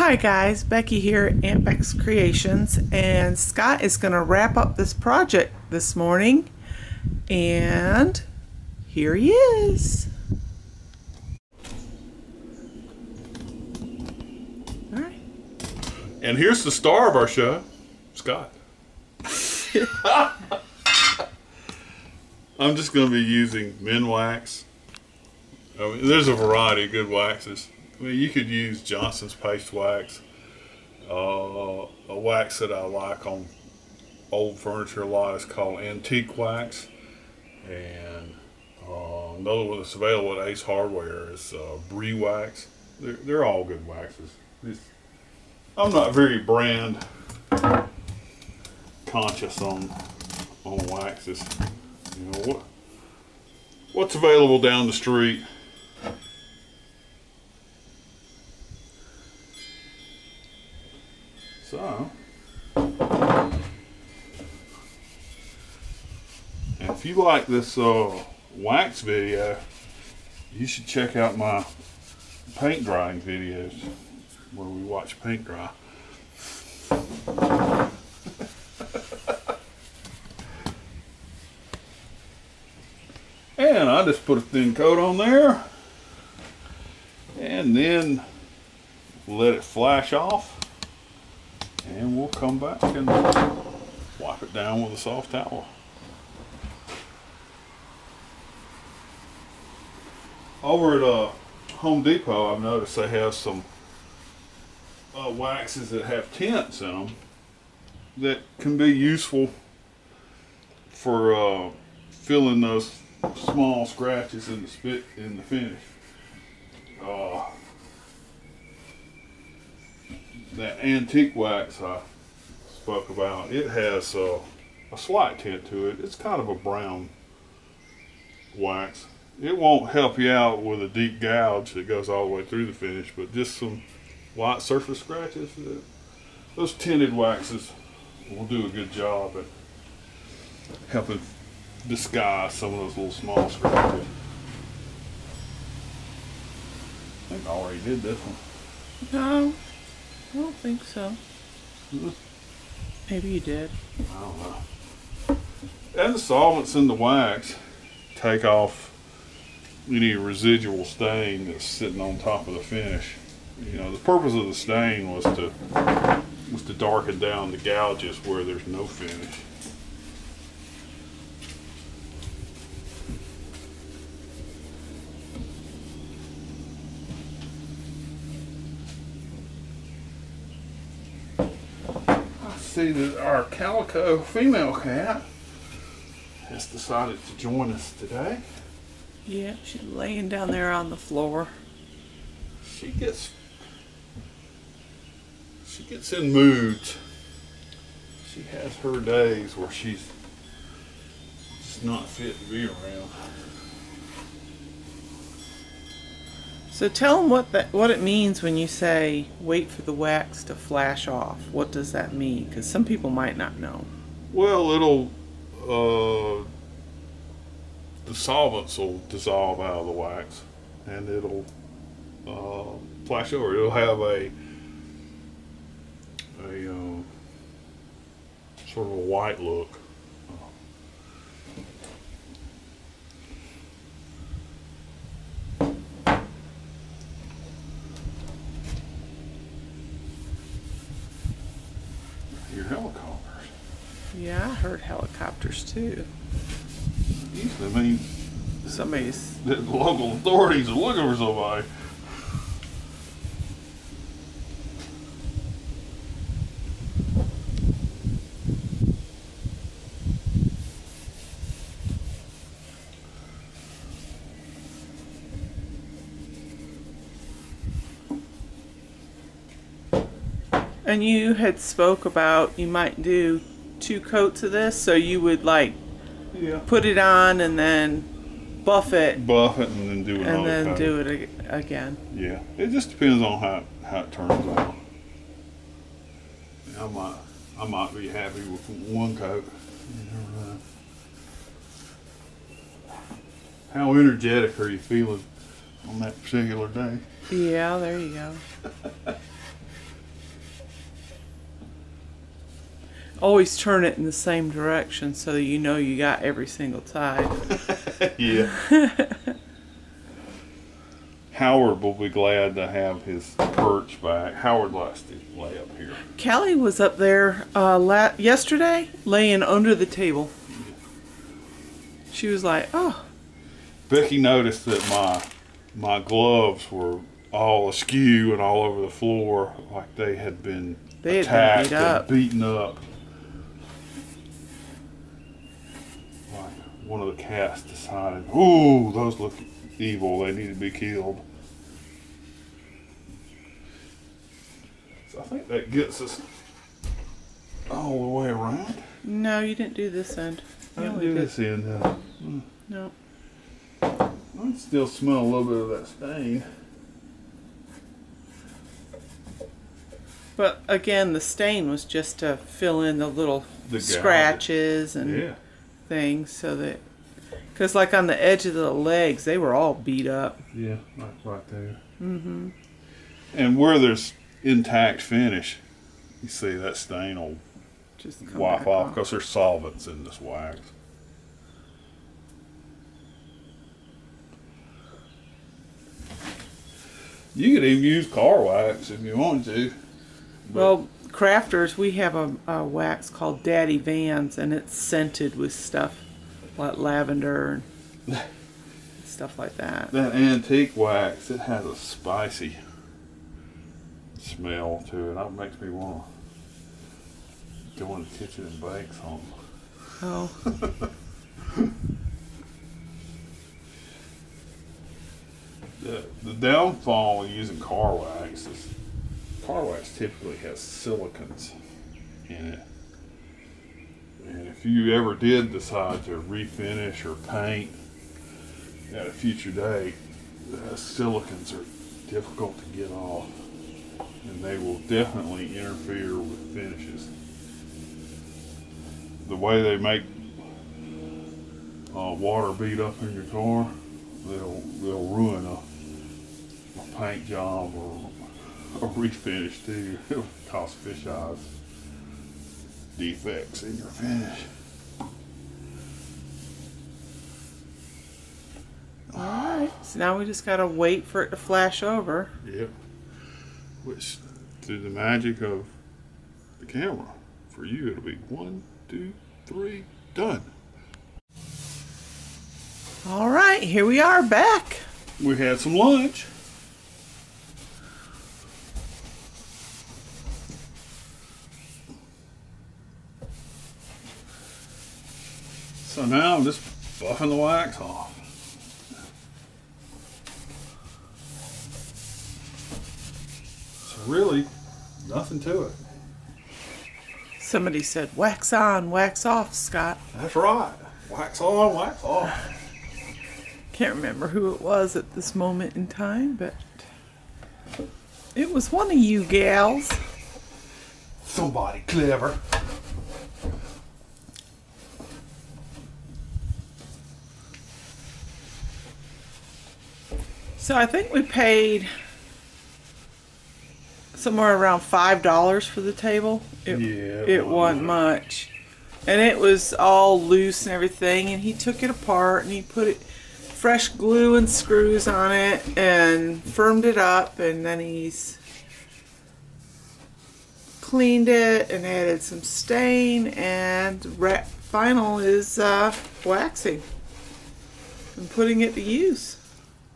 Hi guys, Becky here at Aunt Bec's Creations, and Scott is going to wrap up this project this morning, and here he is. All right. And here's the star of our show, Scott. I'm just going to be using Minwax. I mean, there's a variety of good waxes. Mean, you could use Johnson's paste wax. Uh, a wax that I like on old furniture a lot is called antique wax. And uh, another one that's available at Ace Hardware is uh, Briwax. They're, they're all good waxes. It's- I'm not very brand conscious on on waxes. You know what what's available down the street. So, if you like this uh, wax video, you should check out my paint drying videos where we watch paint dry. And I just put a thin coat on there and then let it flash off come back and wipe it down with a soft towel. Over at uh, Home Depot, I've noticed they have some uh, waxes that have tints in them that can be useful for uh, filling those small scratches in the spit in the finish. Uh, that antique wax I spoke about, it has uh, a slight tint to it. It's kind of a brown wax. It won't help you out with a deep gouge that goes all the way through the finish, but just some light surface scratches. uh, Those tinted waxes will do a good job at helping disguise some of those little small scratches. I think I already did this one. No, I don't think so. Mhm. Maybe you did. I don't know. And the solvents in the wax take off any residual stain that's sitting on top of the finish. You know, the purpose of the stain was to was to darken down the gouges where there's no finish. See that our calico female cat has decided to join us today. Yeah, she's laying down there on the floor. She gets she gets in moods. She has her days where she's just not fit to be around. So tell them what that what it means when you say wait for the wax to flash off. What does that mean? Because some people might not know. Well, it'll uh, the solvents will dissolve out of the wax, and it'll uh, flash over. It'll have a a uh, sort of a white look. Your helicopters. Yeah, I heard helicopters too. I mean, Somebody's the local authorities are looking for somebody. and you had spoke about you might do two coats of this, so you would like Yeah. put it on and then buff it Buff it and then do another and then do it ag- again. Yeah, it just depends on how how it turns out. I might I might be happy with one coat. You never know. How energetic are you feeling on that particular day? Yeah, there you go. Always turn it in the same direction so that you know you got every single side. yeah. Howard will be glad to have his perch back. Howard likes to lay up here. Callie was up there uh, la- yesterday, laying under the table. She was like, "Oh, Becky noticed that my my gloves were all askew and all over the floor, like they had been They had been beat up. and beaten up. Like one of the cats decided, "Ooh, those look evil. They need to be killed." So I think that gets us all the way around. no, you didn't do this end." I didn't do this end. Uh, No. I can still smell a little bit of that stain. But again, the stain was just to fill in the little The scratches and Yeah. Things so that. Because, like on the edge of the legs, they were all beat up. Yeah, like right there. Mm-hmm. And where there's intact finish, you see that stain will Just come wipe back off because there's solvents in this wax. You could even use car wax if you wanted to. Well, crafters, we have a, a wax called Daddy Van's, and it's scented with stuff like lavender and stuff like that. That antique wax, it has a spicy smell to it. That makes me want to go in the kitchen and bake something. Oh, The, the downfall of using car wax is car wax typically has silicones in it. And if you ever did decide to refinish or paint at a future date, the silicones are difficult to get off. And they will definitely interfere with finishes. The way they make uh, water beat up in your car, they'll they'll ruin a, a paint job or a refinish too. It'll cause fish eyes defects in your finish. all right. So now we just gotta wait for it to flash over. Yep. Which, through the magic of the camera, for you it'll be one, two, three, done. All right, here we are back. We had some lunch. So now I'm just buffing the wax off. So really, nothing to it. Somebody said, wax on, wax off, Scott. That's right. Wax on, wax off. Can't remember who it was at this moment in time, but it was one of you gals. Somebody clever. So I think we paid somewhere around five dollars for the table. It, Yeah, it it was. wasn't much, and it was all loose and everything. And he took it apart and he put it fresh glue and screws on it and firmed it up, and then he's cleaned it and added some stain and final is uh, waxing and putting it to use.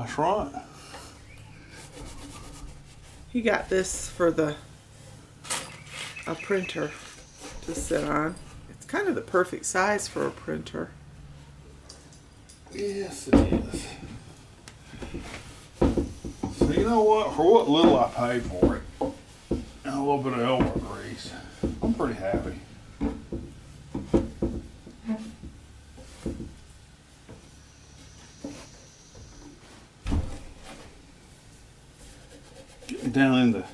That's right. He got this for the a printer to sit on. It's kind of the perfect size for a printer. Yes, it is. So you know what? For what little I paid for it, and a little bit of elbow grease, I'm pretty happy. Getting down in the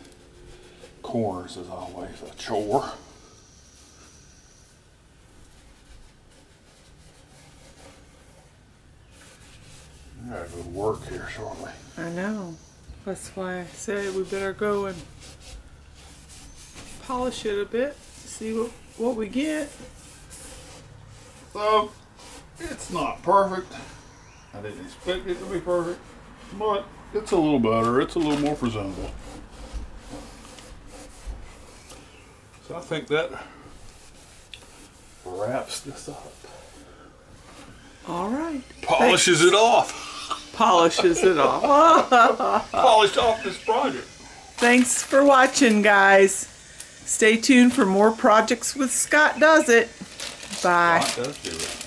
corners is always a chore. I gotta go to work here shortly. I know. That's why I said we better go and polish it a bit. See what what we get. So, it's not perfect. I didn't expect it to be perfect, but it's a little better. It's a little more presentable. So I think that wraps this up. All right. Polishes it off. Polishes it off. Polished off this project. Thanks for watching, guys. Stay tuned for more projects with Scott Does It. Bye.